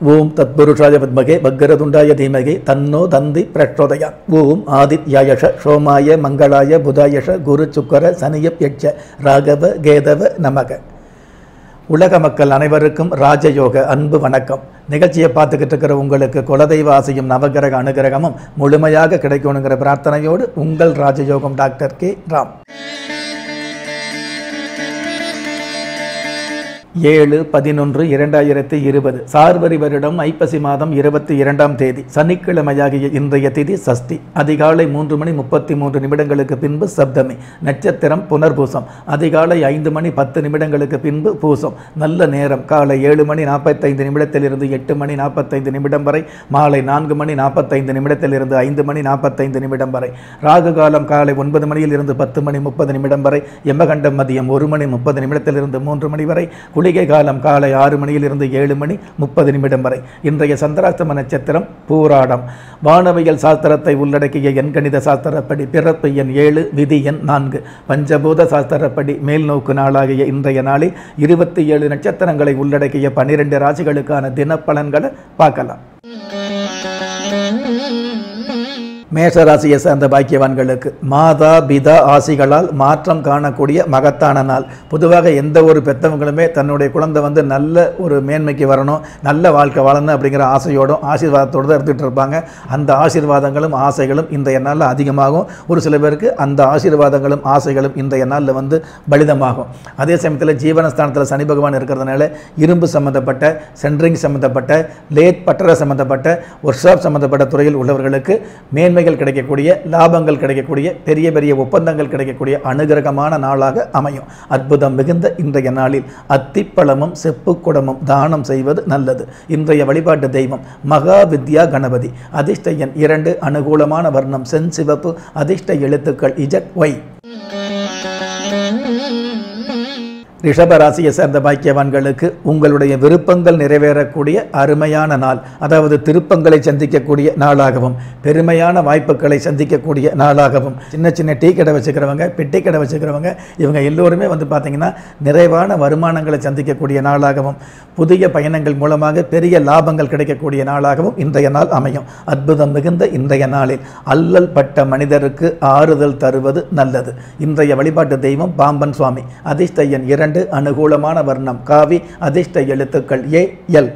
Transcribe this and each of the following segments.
ஓம் தத்புருஷாய பத்மகே பக்கரதுண்டாய தீமகே தன்னோ தந்தி பிரச்சோதயா ஓம் ஆதித்யாயஷ சோமாய மங்களாய புதாயஷ குரு சுக்கர சனியப் யட்ச ராகவ கேதவ நமக உலக மக்கள் அனைவருக்கும் ராஜயோக அன்பு வணக்கம். நிகழ்ச்சியை பார்த்துக்கிட்டு இருக்கிற உங்களுக்கு குலதெய்வ ஆசையும் நவகிரக அனுகிரகமும் முழுமையாக கிடைக்கணுங்கிற பிரார்த்தனையோடு உங்கள் ராஜயோகம் டாக்டர் கே. ராம். ஏழு பதினொன்று இரண்டாயிரத்தி இருபது. சார்வரி வருடம் ஐப்பசி மாதம் இருபத்தி இரண்டாம் தேதி. சனிக்கிழமையாகிய இன்றைய திதி சஷ்டி. அதிகாலை மூன்று மணி முப்பத்தி மூன்று நிமிடங்களுக்கு பின்பு சப்தமி. நட்சத்திரம் புனர்பூசம். அதிகாலை ஐந்து மணி பத்து நிமிடங்களுக்கு பின்பு பூசம். நல்ல நேரம். காலை ஏழு மணி நாற்பத்தைந்து நிமிடத்திலிருந்து எட்டு மணி நாற்பத்தைந்து நிமிடம் வரை. மாலை நான்கு மணி நாற்பத்தைந்து நிமிடத்திலிருந்து ஐந்து மணி நாற்பத்தைந்து நிமிடம் வரை. ராகு காலம் காலை ஒன்பது மணியில் இருந்து பத்து மணி முப்பது நிமிடம் வரை. யமகண்டம் மதியம் ஒரு மணி முப்பது நிமிடத்திலிருந்து மூன்று மணி வரை. குளிகை காலம் காலை ஆறு மணியிலிருந்து ஏழு மணி முப்பது நிமிடம் வரை. இன்றைய சந்திராஷ்டம நட்சத்திரம் பூராடம். வானவியல் சாஸ்திரத்தை உள்ளடக்கிய எண்கணித சாஸ்திரப்படி பிறப்பு எண் ஏழு விதி எண் நான்கு. பஞ்சபூத சாஸ்திரப்படி மேல்நோக்கு நாளாகிய இன்றைய நாளில் இருபத்தி ஏழு நட்சத்திரங்களை உள்ளடக்கிய பனிரெண்டு ராசிகளுக்கான தினப்பலன்களை பார்க்கலாம். மேஷராசியை சேர்ந்த பாக்கியவான்களுக்கு. மாதா பிதா ஆசிகளால் மாற்றம் காணக்கூடிய மகத்தான நாள். பொதுவாக எந்த ஒரு பெற்றவங்களுமே தன்னுடைய குழந்தை வந்து நல்ல ஒரு மேன்மைக்கு வரணும் நல்ல வாழ்க்கை வாழணும் அப்படிங்கிற ஆசையோடும் ஆசீர்வாதத்தோடு தான் இருந்துகிட்டு இருப்பாங்க. அந்த ஆசீர்வாதங்களும் ஆசைகளும் இன்றைய நாளில் அதிகமாகும். ஒரு சில பேருக்கு அந்த ஆசீர்வாதங்களும் ஆசைகளும் இன்றைய நாளில் வந்து பலிதமாகும். அதே சமயத்தில் ஜீவனஸ்தானத்தில் சனி பகவான் இருக்கிறதுனால இரும்பு சம்மந்தப்பட்ட சென்ட்ரிங் சம்மந்தப்பட்ட லேட் பட்டற சம்மந்தப்பட்ட ஒர்க் ஷாப் சம்மந்தப்பட்ட துறையில் உள்ளவர்களுக்கு மேன்மை நன்மைகள் கிடைக்கக்கூடிய லாபங்கள் கிடைக்கக்கூடிய பெரிய பெரிய ஒப்பந்தங்கள் கிடைக்கக்கூடிய அனுகிரகமான நாளாக அமையும். அற்புதம் மிகுந்த இன்றைய நாளில் அத்திப்பழமும் செப்புக்குடமும் தானம் செய்வது நல்லது. இன்றைய வழிபாட்டு தெய்வம் மகா வித்யா கணபதி. அதிர்ஷ்ட எண் இரண்டு அனுகூலமான வர்ணம் செஞ்சிவப்பு. அதிர்ஷ்ட எழுத்துக்கள் இஜட் ஒய். ரிஷபராசியை சேர்ந்த பாக்கியவான்களுக்கு உங்களுடைய விருப்பங்கள் நிறைவேறக்கூடிய அருமையான நாள் அதாவது திருப்பங்களை சந்திக்கக்கூடிய நாளாகவும் பெருமையான வாய்ப்புகளை சந்திக்கக்கூடிய நாளாகவும். சின்ன சின்ன டீ கடை வச்சுக்கிறவங்க பெட்டி கடை வச்சுக்கிறவங்க இவங்க எல்லோருமே வந்து பார்த்திங்கன்னா நிறைவான வருமானங்களை சந்திக்கக்கூடிய நாளாகவும் புதிய பயணங்கள் மூலமாக பெரிய லாபங்கள் கிடைக்கக்கூடிய நாளாகவும் இன்றைய நாள் அமையும். அற்புதம் மிகுந்த இன்றைய நாளில் அல்லல் பட்ட மனிதருக்கு ஆறுதல் தருவது நல்லது. இன்றைய வழிபாட்டு தெய்வம் பாம்பன் சுவாமி அதிர்ஷ்ட இரண்டு இரண்டு அனுகூலமான வர்ணம். காவி அதிர்ஷ்ட எழுத்துக்கள் ஏ எல்.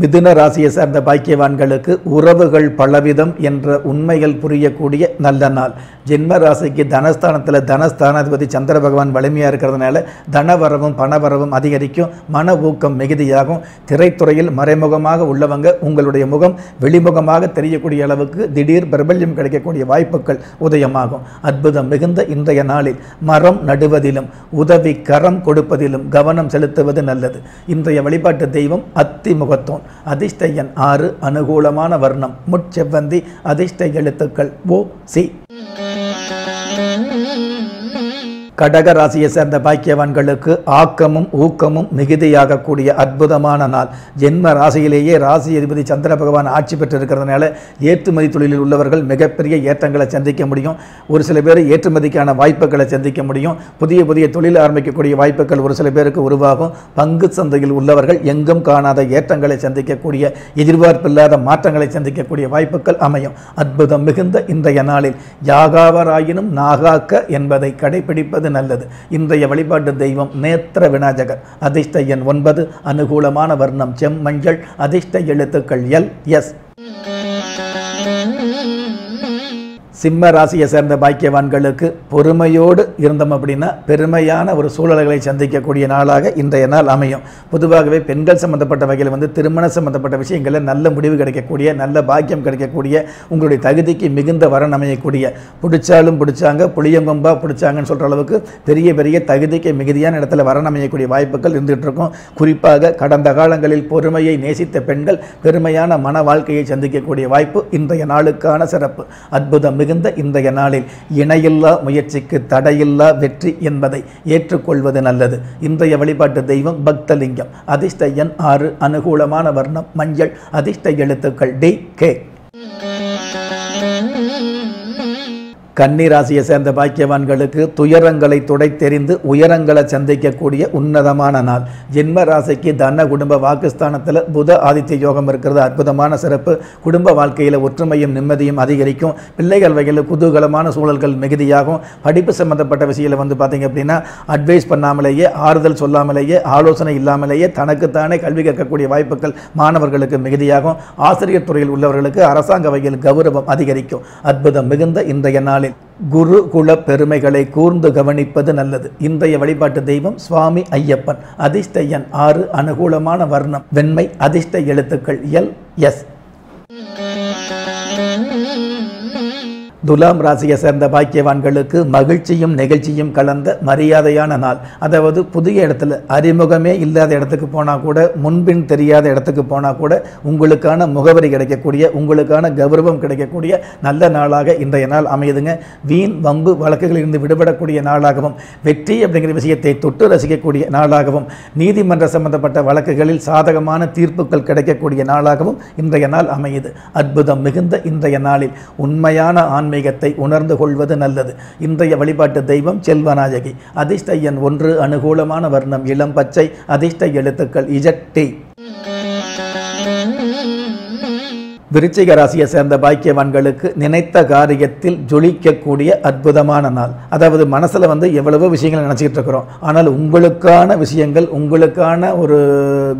மிதுன ராசியை சார்ந்த பாக்கியவான்களுக்கு உறவுகள் பலவிதம் என்ற உண்மைகள் புரியக்கூடிய நல்ல நாள். ஜென்ம ராசிக்கு தனஸ்தானத்தில் தனஸ்தானாதிபதி சந்திர பகவான் வலிமையாக இருக்கிறதுனால தனவரவும் பணவரவும் அதிகரிக்கும். மன ஊக்கம் மிகுதியாகும். திரைத்துறையில் மறைமுகமாக உள்ளவங்க உங்களுடைய முகம் வெளிமுகமாக தெரியக்கூடிய அளவுக்கு திடீர் பிரபல்யம் கிடைக்கக்கூடிய வாய்ப்புகள் உதயமாகும். அற்புதம் மிகுந்த இன்றைய நாளில் மரம் நடுவதிலும் உதவி கரம் கொடுப்பதிலும் கவனம் செலுத்துவது நல்லது. இன்றைய வழிபாட்டு தெய்வம் அத்தி முகத்தோன் அதிர்ஷ்ட எண் ஆறு அனுகூலமான வர்ணம். முட்செவ்வந்தி அதிர்ஷ்ட எழுத்துக்கள் ஓ சி. கடக ராசியை சேர்ந்த பாக்கியவான்களுக்கு ஆக்கமும் ஊக்கமும் மிகுதியாகக்கூடிய அற்புதமான நாள். ஜென்ம ராசியிலேயே ராசி அதிபதி சந்திர பகவான் ஆட்சி பெற்றிருக்கிறதுனால ஏற்றுமதி தொழிலில் உள்ளவர்கள் மிகப்பெரிய ஏற்றங்களை சந்திக்க முடியும். ஒரு சில பேர் ஏற்றுமதிக்கான வாய்ப்புகளை சந்திக்க முடியும். புதிய புதிய தொழில் ஆரம்பிக்கக்கூடிய வாய்ப்புகள் ஒரு சில பேருக்கு உருவாகும். பங்கு சந்தையில் உள்ளவர்கள் எங்கும் காணாத ஏற்றங்களை சந்திக்கக்கூடிய எதிர்பார்ப்பில்லாத மாற்றங்களை சந்திக்கக்கூடிய வாய்ப்புகள் அமையும். அற்புதம் மிகுந்த இன்றைய நாளில் யாகாவராயினும் நாகாக்க என்பதை கடைபிடிப்பது நல்லது. இன்றைய வழிபாட்டு தெய்வம் நேத்திர விநாயகர். அதிர்ஷ்ட எண் ஒன்பது அனுகூலமான வர்ணம் செம்மஞ்சள் அதிர்ஷ்ட எழுத்துக்கள் எல் எஸ். சிம்ம ராசியை சேர்ந்த பாக்கியவான்களுக்கு பொறுமையோடு இருந்தோம் அப்படின்னா பெருமையான ஒரு சூழல்களை சந்திக்கக்கூடிய நாளாக இன்றைய நாள் அமையும். பொதுவாகவே பெண்கள் சம்பந்தப்பட்ட வகையில் வந்து திருமண சம்பந்தப்பட்ட விஷயங்களில் நல்ல முடிவு கிடைக்கக்கூடிய நல்ல பாக்கியம் கிடைக்கக்கூடிய உங்களுடைய தகுதிக்கு மிகுந்த வரன் அமையக்கூடிய. பிடிச்சாலும் பிடிச்சாங்க புளியங்கொம்பா பிடிச்சாங்கன்னு சொல்கிற அளவுக்கு பெரிய பெரிய தகுதிக்கு மிகுதியான இடத்துல வரன் அமையக்கூடிய வாய்ப்புகள் இருந்துகிட்டு இருக்கும். குறிப்பாக கடந்த காலங்களில் பொறுமையை நேசித்த பெண்கள் பெருமையான மன வாழ்க்கையை சந்திக்கக்கூடிய வாய்ப்பு இன்றைய நாளுக்கான சிறப்பு. அற்புதம் மிகுந்த இன்றைய நாளில் இணையில்லா முயற்சிக்கு தடையில்லா வெற்றி என்பதை ஏற்றுக்கொள்வது நல்லது. இன்றைய வழிபாட்டு தெய்வம் பக்தலிங்கம். அதிர்ஷ்ட எண் ஆறு அனுகூலமான வர்ணம் மஞ்சள். அதிர்ஷ்ட எழுத்துக்கள் டி கே. கன்னிராசியை சேர்ந்த பாக்கியவான்களுக்கு துயரங்களை துடைத்தெறிந்து உயரங்களை சந்திக்கக்கூடிய உன்னதமான நாள். ஜென்ம ராசிக்கு தன குடும்ப வாக்குஸ்தானத்தில் புத ஆதித்ய யோகம் இருக்கிறது. அற்புதமான சிறப்பு. குடும்ப வாழ்க்கையில் ஒற்றுமையும் நிம்மதியும் அதிகரிக்கும். பிள்ளைகள் வகையில் குதூகலமான சூழல்கள் மிகுதியாகும். படிப்பு சம்பந்தப்பட்ட விஷயத்தில் வந்து பார்த்தீங்க அப்படின்னா அட்வைஸ் பண்ணாமலேயே ஆறுதல் சொல்லாமலேயே ஆலோசனை இல்லாமலேயே தனக்குத்தானே கல்வி கற்கக்கூடிய வாய்ப்புகள் மாணவர்களுக்கு மிகுதியாகும். ஆசிரியர் துறையில் உள்ளவர்களுக்கு அரசாங்க வகையில் கௌரவம் அதிகரிக்கும். அற்புதம் மிகுந்த இன்றைய நாளில் குரு குல பெருமைகளை கூர்ந்து கவனிப்பது நல்லது. இன்றைய வழிபாட்டு தெய்வம் சுவாமி ஐயப்பன். அதிர்ஷ்ட எண் ஆறு அனுகூலமான வர்ணம். வெண்மை அதிர்ஷ்ட எழுத்துக்கள் எல் எஸ். துலாம் ராசியை சேர்ந்த பாக்கியவான்களுக்கு மகிழ்ச்சியும் நெகிழ்ச்சியும் கலந்த மரியாதையான நாள். அதாவது புதிய இடத்துல அறிமுகமே இல்லாத இடத்துக்கு போனால் கூட முன்பின் தெரியாத இடத்துக்கு போனால் கூட உங்களுக்கான முகவரி கிடைக்கக்கூடிய உங்களுக்கான கௌரவம் கிடைக்கக்கூடிய நல்ல நாளாக இன்றைய நாள் அமையுதுங்க. வீண் வம்பு வழக்குகளிலிருந்து விடுபடக்கூடிய நாளாகவும் வெற்றி அப்படிங்கிற விஷயத்தை தொட்டு ரசிக்கக்கூடிய நாளாகவும் நீதிமன்ற சம்பந்தப்பட்ட வழக்குகளில் சாதகமான தீர்ப்புகள் கிடைக்கக்கூடிய நாளாகவும் இன்றைய நாள் அமையுது. அற்புதம் மிகுந்த இன்றைய நாளில் உண்மையான ஆன்மீகத்தை உணர்ந்து கொள்வது நல்லது. இன்றைய வழிபாட்டு தெய்வம் செல்வநாயகி. அதிர்ஷ்ட எண் ஒன்று அனுகூலமான வர்ணம் இளம் பச்சை அதிர்ஷ்ட எழுத்துக்கள் இஜட் டி விருச்சிக ராசியை சேர்ந்த பாக்கியவான்களுக்கு நினைத்த காரியத்தில் ஜொலிக்கக்கூடிய அற்புதமான நாள். அதாவது மனசில் வந்து எவ்வளவோ விஷயங்கள் நினச்சிக்கிட்டு இருக்கிறோம். ஆனால் உங்களுக்கான விஷயங்கள் உங்களுக்கான ஒரு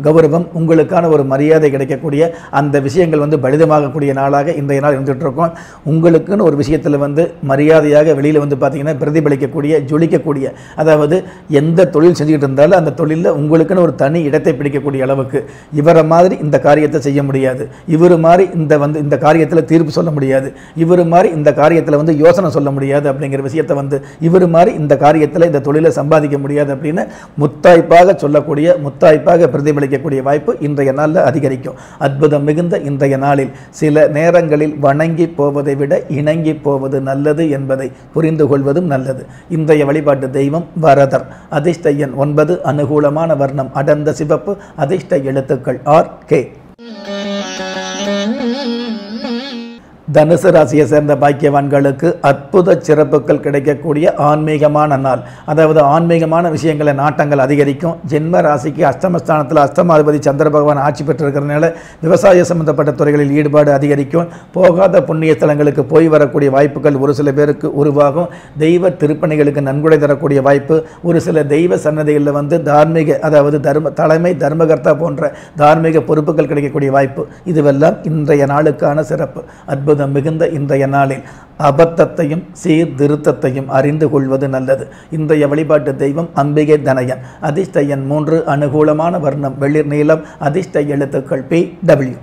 கௌரவம் உங்களுக்கான ஒரு மரியாதை கிடைக்கக்கூடிய அந்த விஷயங்கள் வந்து பலிதமாகக்கூடிய நாளாக இன்றைய நாள் இருந்துகிட்டு இருக்கோம். உங்களுக்குன்னு ஒரு விஷயத்தில் வந்து மரியாதையாக வெளியில் வந்து பார்த்திங்கன்னா பிரதிபலிக்கக்கூடிய ஜொலிக்கக்கூடிய அதாவது எந்த தொழில் செஞ்சுக்கிட்டு இருந்தாலும் அந்த தொழிலில் உங்களுக்குன்னு ஒரு தனி இடத்தை பிடிக்கக்கூடிய அளவுக்கு இவரை மாதிரி இந்த காரியத்தை செய்ய முடியாது. இவர் மாதிரி இந்த வந்து இந்த காரியத்தில் தீர்ப்பு சொல்ல முடியாது. இவர் மாதிரி இந்த காரியத்தில் வந்து யோசனை சொல்ல முடியாது அப்படிங்கிற விஷயத்தை வந்து இவர் மாதிரி இந்த காரியத்தில் இந்த தொழிலை சம்பாதிக்க முடியாது அப்படின்னு முத்தாய்ப்பாக சொல்லக்கூடிய முத்தாய்ப்பாக பிரதிபலிக்கக்கூடிய வாய்ப்பு இன்றைய நாளில் அதிகரிக்கும். அற்புதம் மிகுந்த இன்றைய நாளில் சில நேரங்களில் வணங்கி போவதை விட இணங்கி போவது நல்லது என்பதை புரிந்து கொள்வதும் நல்லது. இன்றைய வழிபாட்டு தெய்வம் வரதர். அதிர்ஷ்ட எண் ஒன்பது அனுகூலமான வர்ணம் அடர்ந்த சிவப்பு. அதிர்ஷ்ட எழுத்துக்கள் ஆர் கே. Mm-hmm. தனுசு ராசியை சேர்ந்த பாக்கியவான்களுக்கு அற்புத சிறப்புகள் கிடைக்கக்கூடிய ஆன்மீகமான நாள். அதாவது ஆன்மீகமான விஷயங்களை நாட்டங்கள் அதிகரிக்கும். ஜென்ம ராசிக்கு அஷ்டமஸ்தானத்தில் அஷ்டமாதிபதி சந்திர பகவான் ஆட்சி பெற்றிருக்கிறதுனால விவசாய சம்பந்தப்பட்ட துறைகளில் ஈடுபாடு அதிகரிக்கும். போகாத புண்ணிய ஸ்தலங்களுக்கு போய் வரக்கூடிய வாய்ப்புகள் ஒரு சில பேருக்கு உருவாகும். தெய்வ திருப்பணிகளுக்கு நன்கொடை தரக்கூடிய வாய்ப்பு. ஒரு சில தெய்வ சன்னதிகளில் வந்து தார்மீக அதாவது தர்ம தலைமை தர்மகர்த்தா போன்ற தார்மீக பொறுப்புகள் கிடைக்கக்கூடிய வாய்ப்பு. இதுவெல்லாம் இன்றைய நாளுக்கான சிறப்பு. அற்புத அற்புதம் மிகுந்த இன்றைய நாளில் அபத்தத்தையும் சீர்திருத்தத்தையும் அறிந்து கொள்வது நல்லது. இன்றைய வழிபாட்டு தெய்வம் அம்பிகை தனயன். அதிர்ஷ்ட எண் மூன்று அனுகூலமான வர்ணம் வெளிர் நீளம் அதிர்ஷ்ட எழுத்துக்கள் பி டபிள்யூ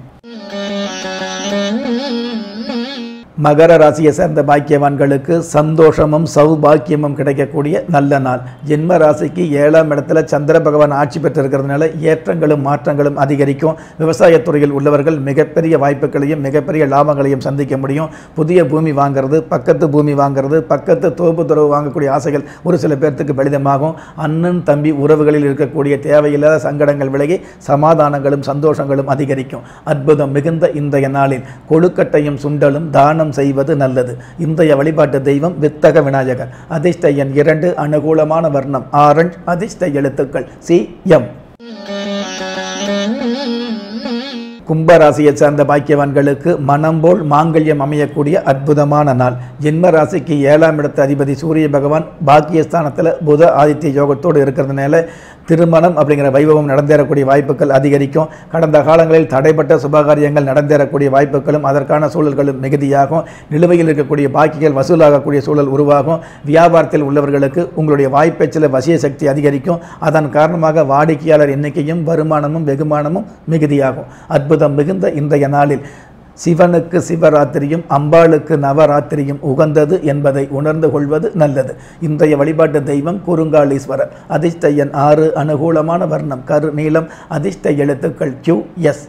மகர ராசியை சேர்ந்த பாக்கியவான்களுக்கு சந்தோஷமும் சௌபாக்கியமும் கிடைக்கக்கூடிய நல்ல நாள். ஜென்ம ராசிக்கு ஏழாம் இடத்துல சந்திர பகவான் ஆட்சி பெற்றிருக்கிறதுனால ஏற்றங்களும் மாற்றங்களும் அதிகரிக்கும். விவசாயத்துறையில் உள்ளவர்கள் மிகப்பெரிய வாய்ப்புகளையும் மிகப்பெரிய லாபங்களையும் சந்திக்க முடியும். புதிய பூமி வாங்குறது பக்கத்து பூமி வாங்குறது பக்கத்து தோப்பு துறவு வாங்கக்கூடிய ஆசைகள் ஒரு சில பேர்த்துக்கு பலிதமாகும். அண்ணன் தம்பி உறவுகளில் இருக்கக்கூடிய தேவையில்லாத சங்கடங்கள் விலகி சமாதானங்களும் சந்தோஷங்களும் அதிகரிக்கும். அற்புதம் மிகுந்த இன்றைய நாளில். கொழுக்கட்டையும் சுண்டலும் தானம் செய்வது நல்லது. இன்றைய வழிபாட்டு தெய்வம் வித்தக விநாயகர். அதிர்ஷ்ட எண் இரண்டு அனுகூலமான வர்ணம். ஆரஞ்ச் அதிர்ஷ்ட எழுத்துக்கள். C M. கும்பராசியைச் சேர்ந்த பாக்கியவான்களுக்கு மனம் போல் மாங்கல்யம் அமையக்கூடிய அற்புதமான நாள். ஜென்ம ராசிக்கு ஏழாம் இடத்து அதிபதி சூரிய பகவான் பாக்கியஸ்தானத்தில் புத ஆதித்ய யோகத்தோடு இருக்கிறதுனால திருமணம் அப்படிங்கிற வைபவம் நடந்தேறக்கூடிய வாய்ப்புகள் அதிகரிக்கும். கடந்த காலங்களில் தடைப்பட்ட சுபகாரியங்கள் நடந்தேறக்கூடிய வாய்ப்புகளும் அதற்கான சூழல்களும் மிகுதியாகும். நிலுவையில் இருக்கக்கூடிய பாக்கிகள் வசூலாகக்கூடிய சூழல் உருவாகும். வியாபாரத்தில் உள்ளவர்களுக்கு உங்களுடைய வாய்ப்பேச்சில் வசிய சக்தி அதிகரிக்கும். அதன் காரணமாக வாடிக்கையாளர் எண்ணிக்கையும் வருமானமும் வெகுமானமும் மிகுதியாகும். அற்புதம் மிகுந்த இன்றைய நாளில் சிவனுக்கு சிவராத்திரியும் அம்பாளுக்கு நவராத்திரியும் உகந்தது என்பதை உணர்ந்து கொள்வது நல்லது. இன்றைய வழிபாட்டு தெய்வம் குறுங்காலீஸ்வரர். அதிர்ஷ்ட எண் ஆறு அனுகூலமான வர்ணம் கரு நீளம் அதிர்ஷ்ட எழுத்துக்கள் கியூ எஸ்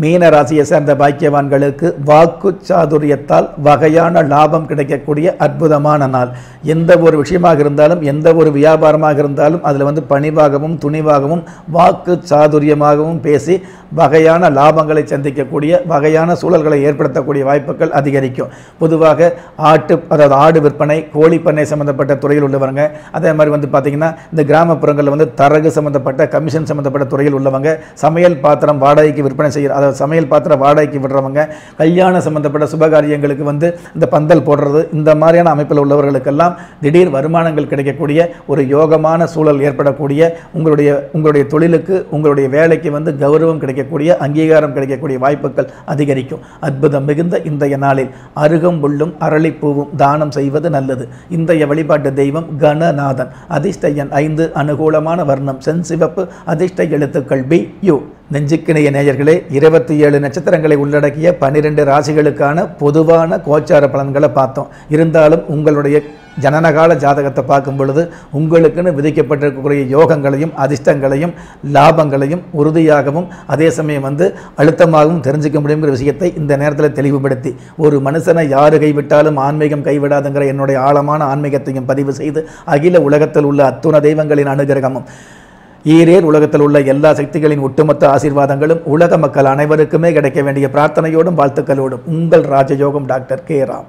மீன ராசியை சேர்ந்த பாக்கியவான்களுக்கு வாக்கு சாதுரியத்தால் வகையான லாபம் கிடைக்கக்கூடிய அற்புதமான நாள். எந்த ஒரு விஷயமாக இருந்தாலும் எந்த ஒரு வியாபாரமாக இருந்தாலும் அதில் வந்து பணிவாகவும் துணிவாகவும் வாக்கு சாதுரியமாகவும் பேசி வகையான லாபங்களை சந்திக்கக்கூடிய வகையான சூழல்களை ஏற்படுத்தக்கூடிய வாய்ப்புகள் அதிகரிக்கும். பொதுவாக ஆட்டு அதாவது ஆடு விற்பனை கோழி பண்ணை சம்மந்தப்பட்ட துறையில் உள்ளவங்க அதே மாதிரி வந்து பார்த்திங்கன்னா இந்த கிராமப்புறங்களில் வந்து தரகு சம்மந்தப்பட்ட கமிஷன் சம்மந்தப்பட்ட துறையில் உள்ளவங்க சமையல் பாத்திரம் வாடகைக்கு விற்பனை செய்கிற அதாவது சமையல் பாத்திரம் வாடகைக்கு விடுறவங்க கல்யாணம் சம்மந்தப்பட்ட சுபகாரியங்களுக்கு வந்து இந்த பந்தல் போடுறது இந்த மாதிரியான அமைப்பில் உள்ளவர்களுக்கெல்லாம் திடீர் வருமானங்கள் கிடைக்கக்கூடிய ஒரு யோகமான சூழல் ஏற்படக்கூடிய உங்களுடைய உங்களுடைய தொழிலுக்கு உங்களுடைய வேலைக்கு வந்து கௌரவம் கிடைக்கக்கூடிய அங்கீகாரம் கிடைக்கக்கூடிய வாய்ப்புகள் அதிகரிக்கும். அற்புதம் மிகுந்த இன்றைய நாளில் அருகம்புல்லும் அரளிப்பூவும் தானம் செய்வது நல்லது. இன்றைய வழிபாட்டு தெய்வம் கணநாதன். அதிர்ஷ்ட எண் ஐந்து அனுகூலமான வர்ணம். செஞ்சிவப்பு அதிர்ஷ்ட எழுத்துக்கள் பி யு. நெஞ்சுக்கிணைய நேயர்களே இருபத்தி ஏழு நட்சத்திரங்களை உள்ளடக்கிய பன்னிரெண்டு ராசிகளுக்கான பொதுவான கோச்சார பலன்களை பார்த்தோம். இருந்தாலும் உங்களுடைய ஜனனகால ஜாதகத்தை பார்க்கும் பொழுது உங்களுக்குன்னு விதிக்கப்பட்டிருக்கக்கூடிய யோகங்களையும் அதிர்ஷ்டங்களையும் லாபங்களையும் உறுதியாகவும் அதே சமயம் வந்து அழுத்தமாகவும் தெரிஞ்சுக்க முடியுங்கிற விஷயத்தை இந்த நேரத்தில் தெளிவுபடுத்தி ஒரு மனுஷனை யாரு கைவிட்டாலும் ஆன்மீகம் கைவிடாதுங்கிற என்னுடைய ஆழமான ஆன்மீகத்தையும் பதிவு செய்து அகில உலகத்தில் உள்ள அத்துண தெய்வங்களின் அனுகிரகமும் ஈரேர் உலகத்தில் உள்ள எல்லா சக்திகளின் ஒட்டுமொத்த ஆசீர்வாதங்களும் உலக மக்கள் அனைவருக்குமே கிடைக்க வேண்டிய பிரார்த்தனையோடும் வாழ்த்துக்களோடும். உங்கள் ராஜயோகம் டாக்டர் கே ராம்.